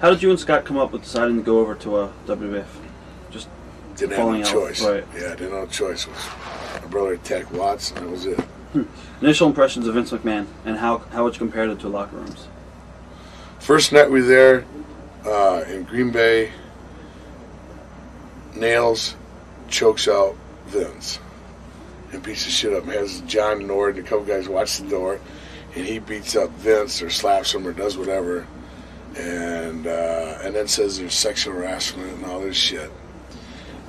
How did you and Scott come up with deciding to go over to uh, WWF? Just Didn't have no out, choice. right. Yeah, didn't have no choice. It was my brother Tech Watts, and that was it. initial impressions of Vince McMahon and how how would you compare it to locker rooms? First night we were there uh, in Green Bay, Nailz, chokes out Vince, and beats the shit up. And has John Nord and a couple guys watch the door, and he beats up Vince or slaps him or does whatever, and uh, and then says there's sexual harassment and all this shit.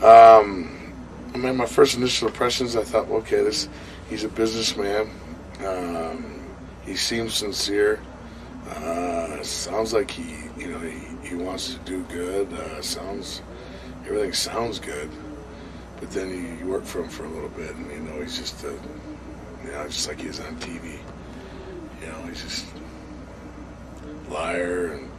Um, I mean, my first initial impressions, I thought, okay, this he's a businessman. Um, he seems sincere. Uh, sounds like he, you know, he, he wants to do good. Uh, sounds, everything sounds good. But then you, you work for him for a little bit, and you know he's just, a, you know, just like he is on TV. You know, he's just liar, and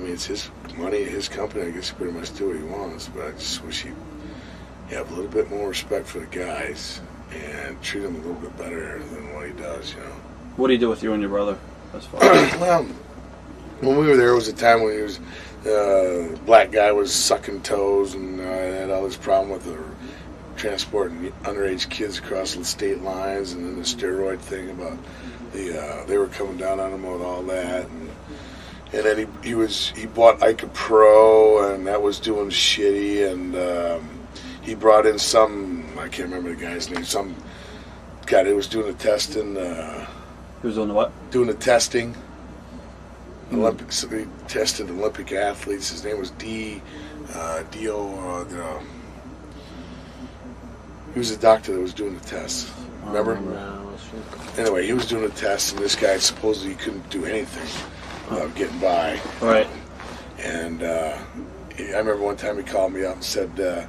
I mean, it's his money, his company. I guess he pretty much do what he wants. But I just wish he he have a little bit more respect for the guys and treat them a little bit better than what he does. You know. What do you do with you and your brother? As far well, when we were there, it was a time when he was uh, black guy was sucking toes and uh, had all this problem with the transporting underage kids across the state lines, and then the steroid thing about the uh, they were coming down on him with all that, and and then he he was he bought ICOPRO, and that was doing shitty, and um, he brought in some I can't remember the guy's name, some guy that was doing the testing. Uh, Who's doing the what? doing the testing. Olympic, so they tested Olympic athletes. His name was D. Uh, Dio. Uh, the, he was a doctor that was doing the tests. Remember? No, Anyway, he was doing the tests, and this guy supposedly couldn't do anything without getting by. Right. And uh, I remember one time he called me up and said, uh,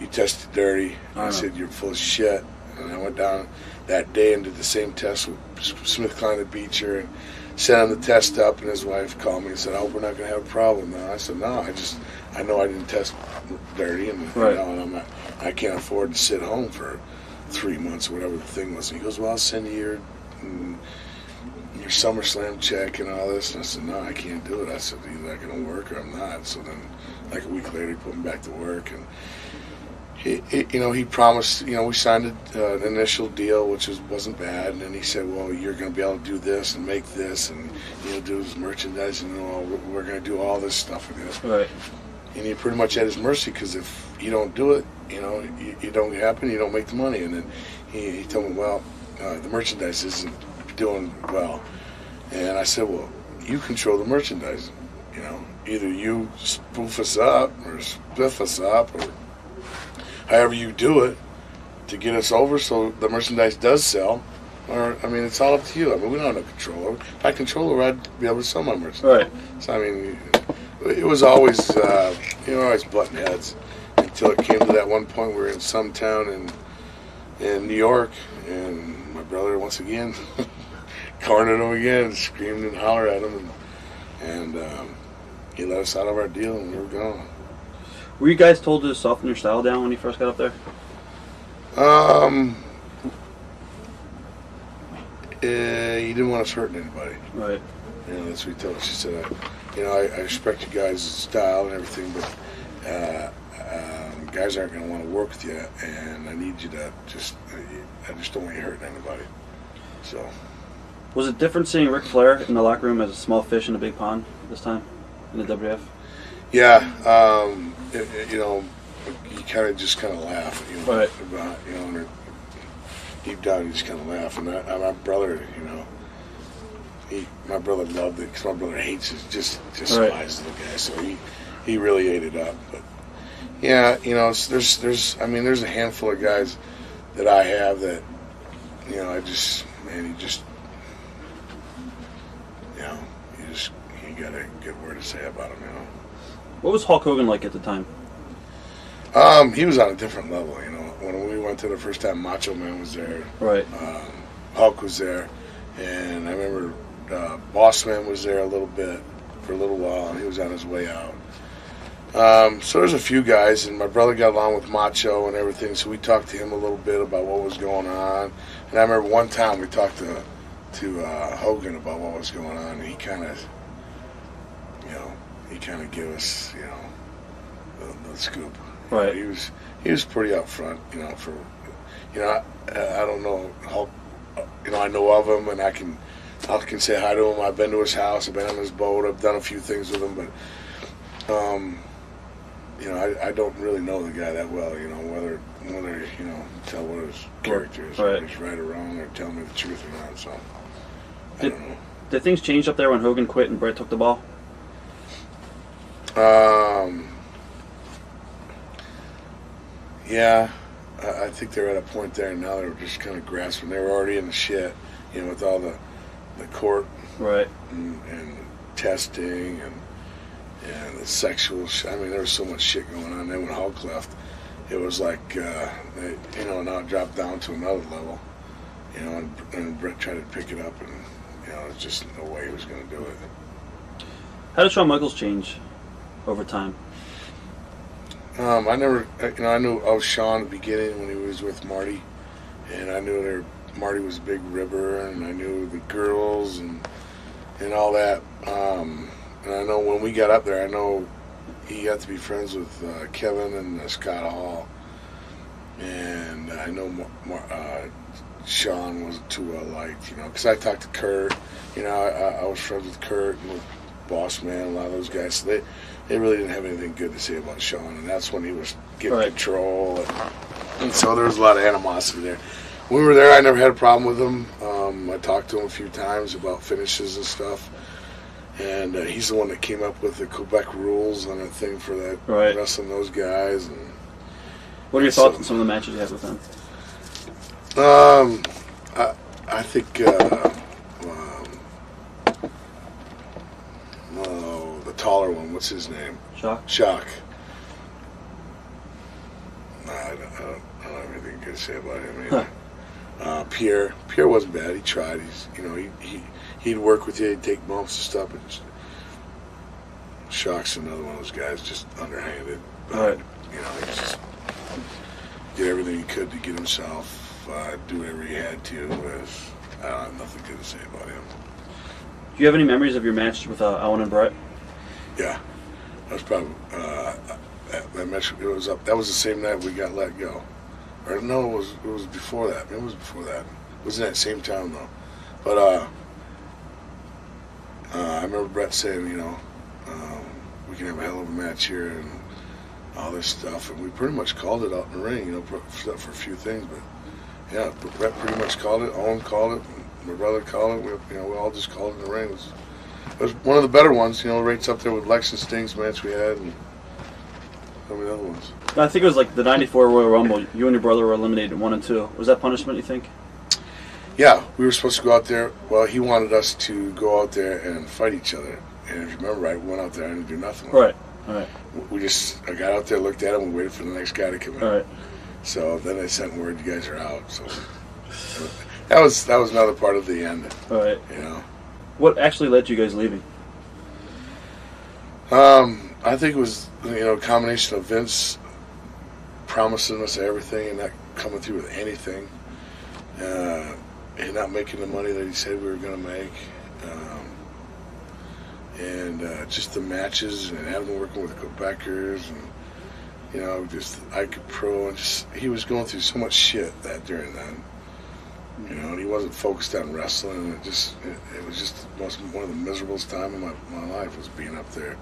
"You tested dirty." And I Uh-huh. said, "You're full of shit." And I went down that day and did the same test with SmithKline at Beecham and sent him the test up. And his wife called me and said, "I hope we're not going to have a problem." now." I said, "No, I just I know I didn't test dirty, and Right. you know, and I'm not, I can't afford to sit home for three months or whatever the thing was." And he goes, "Well, I'll send you your." Your SummerSlam check and all this. And I said, no, I can't do it. I said, either not going to work or I'm not. So then, like a week later, he put me back to work. And, he, he, you know, he promised, you know, we signed a, uh, an initial deal, which was, wasn't bad. And then he said, well, you're going to be able to do this and make this and, you know, do his merchandise and all. We're, we're going to do all this stuff with this. Right. And he pretty much at his mercy because if you don't do it, you know, you, you don't happen, you don't make the money. And then he, he told me, well, uh, the merchandise isn't doing well. And I said, well, you control the merchandise. You know, either you spoof us up or spiff us up or however you do it to get us over so the merchandise does sell. Or, I mean, it's all up to you. I mean, we don't have no control over it. If I control it, I'd be able to sell my merchandise. Right. So, I mean, it was always, uh, you know, always button heads until it came to that one point we were in some town in, in New York, and my brother, once again, cornered him again, screamed and hollered at him, and, and um, he let us out of our deal, and we were gone. Were you guys told to soften your style down when you first got up there? Um, uh, he didn't want us hurting anybody. Right. You know, that's what he told us. She said, I, you know, I, I respect you guys' style and everything, but uh, um, guys aren't going to want to work with you, and I need you to just, I just don't want you hurting anybody. So, Was it different seeing Ric Flair in the locker room as a small fish in a big pond this time in the WF? yeah, um, it, it- you know, you kind of just kind of laugh, you know, Right. about, you know, deep down you just kind of laugh. And I, my brother, you know, he, my brother loved it because my brother hates it, just just Right. despises the guy. So he he really ate it up. But yeah, you know, it's, there's there's I mean, there's a handful of guys that I have that you know, I just man, you just you know, you just you got a good word to say about him, you know. What was Hulk Hogan like at the time? Um, he was on a different level, you know. When we went to the first time, Macho Man was there, Right. um, Hulk was there, and I remember uh, Boss Man was there a little bit for a little while, and he was on his way out. Um, so there's a few guys, and my brother got along with Macho and everything, so we talked to him a little bit about what was going on. And I remember one time we talked to to uh, Hogan about what was going on, and he kind of you know, he kind of gave us, you know, the, the scoop. Right. He was he was pretty upfront, you know. For you know, I, I don't know how, you know, I know of him and I can I can say hi to him. I've been to his house. I've been on his boat. I've done a few things with him, but um, you know, I, I don't really know the guy that well. You know, whether whether you know tell what his character is, Right. he's right or wrong, or tell me the truth or not. So I Did- don't know. Did things change up there when Hogan quit and Bret took the ball? Um, yeah, I, I think they're at a point there now. They're just kind of grasping. They were already in the shit, you know, with all the the court Right. and, and testing and and the sexual. Sh- I mean, there was so much shit going on. Then when Hulk left, it was like uh, they, you know now it dropped down to another level. You know, and, and Bret tried to pick it up, and you know, there's just no way he was going to do it. How did Shawn Michaels change over time? Um, I never, you know, I knew of Shawn at the beginning when he was with Marty, and I knew there Marty was big River, and I knew the girls and and all that. Um, and I know when we got up there, I know he got to be friends with uh, Kevin and uh, Scott Hall, and I know Mar- Mar- uh, Shawn was too well liked, you know, because I talked to Curt, you know, I, I was friends with Curt and with Boss Man, a lot of those guys. So they they really didn't have anything good to say about Shawn, and that's when he was getting Right. control, and, and so there was a lot of animosity there. When we were there, I never had a problem with him. Um, I talked to him a few times about finishes and stuff, and uh, he's the one that came up with the Quebec rules on a thing for that Right. wrestling those guys. And What are your So- thoughts on some of the matches you had with him? um, I I think uh, um, oh, the taller one. What's his name? Jacques? Jacques. Nah, I don't, I don't, I don't have anything good to say about him either. Uh, Pierre, Pierre wasn't bad. He tried. He's, you know, he, he he'd work with you. He'd take bumps and stuff. But just- Jacques's another one of those guys, just underhanded. But, Right. You know, he just did everything he could to get himself, uh, do whatever he had to. As, I don't have nothing good to say about him. Do you have any memories of your match with uh, Owen and Bret? Yeah, that was probably uh, that, that match. It was up. That was the same night we got let go. Or no, it was it was before that. It was before that. It was in that same town though. But uh, uh, I remember Bret saying, you know, um, we can have a hell of a match here and all this stuff, and we pretty much called it out in the ring, you know, for, for a few things. But yeah, Bret pretty much called it. Owen called it. My brother called it. We, you know, we all just called it in the ring. It was, it was one of the better ones, you know, rates up there with Lex and Sting's match we had and the other ones. I think it was like the '94 Royal Rumble. You and your brother were eliminated in one and two. Was that punishment? You think? Yeah, we were supposed to go out there. Well, he wanted us to go out there and fight each other. And if you remember right, we went out there and didn't do nothing. Right. All right. We just, I got out there, looked at him, and waited for the next guy to come in. All right. So then they sent word, you guys are out. So that was that was another part of the end, All right. you know. What actually led you guys leaving? Um, I think it was you know a combination of Vince promising us everything and not coming through with anything, uh, and not making the money that he said we were going to make, um, and uh, just the matches and having working with the Quebecers and you know just ICOPRO and just he was going through so much shit that during that. You know, and he wasn't focused on wrestling. It just, it, it was just the most, one of the miserablest time of my, my life was being up there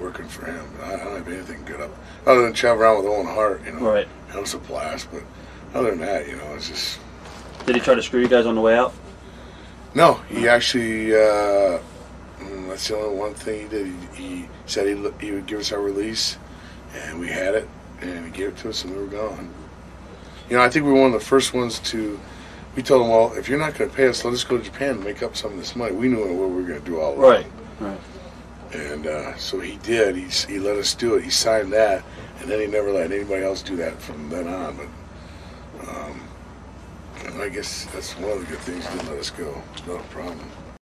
working for him. I, I don't have anything good up other than travel around with Owen Hart. You know, Right. that was a blast. But other than that, you know, it's just Did he try to screw you guys on the way out? no. He actually, uh, mm, that's the only one thing he did. He, he said he he would give us our release, and we had it, and he gave it to us, and we were gone. You know, I think we were one of the first ones to. We told him, well, if you're not going to pay us, let us go to Japan and make up some of this money. We knew what we were going to do all along. Right. Right. And uh, so he did. He, he let us do it. He signed that, and then he never let anybody else do that from then on. But um, I guess that's one of the good things. He didn't let us go. It's not a problem.